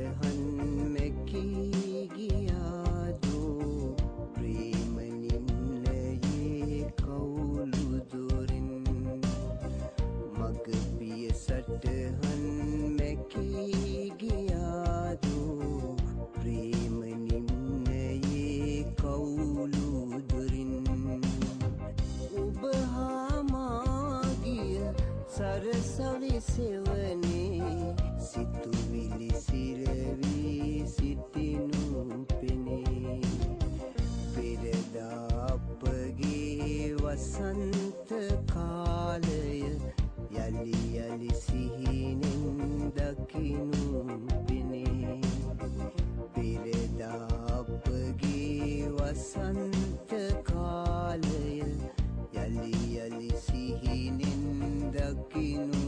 සටහන් මැකී ගියාදු ප්‍රේමනිම්නයේ කවුලු දුරින් මග පිය සටහන් මැකී ගියාදු ප්‍රේමනිම්නයේ කවුලු දුරින් සරසවි සෙවනේ සිතුවිලි සිරවී සිටිනුම් පෙනේ පෙරදා අපගේ වසන්තකා Kinu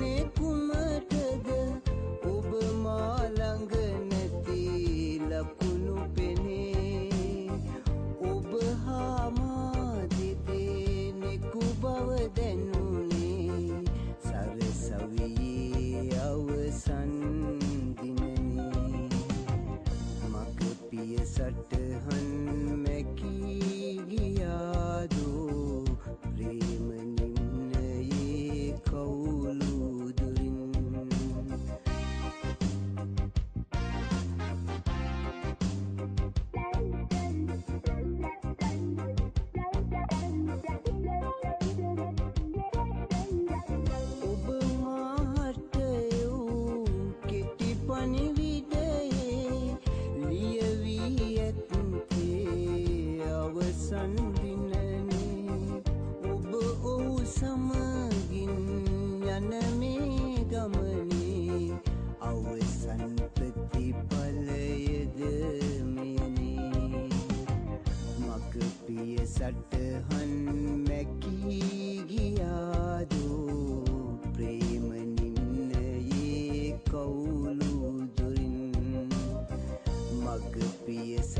ne kuma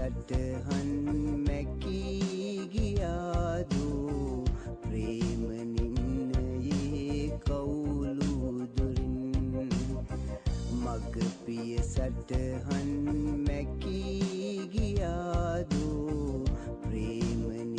සටහන් මැකී ගියාදු. ප්‍රේමනින්නයේ කවුලු දුරින්. මග පිය සටහන් මැකී ගියාදු. ප්‍රේමනි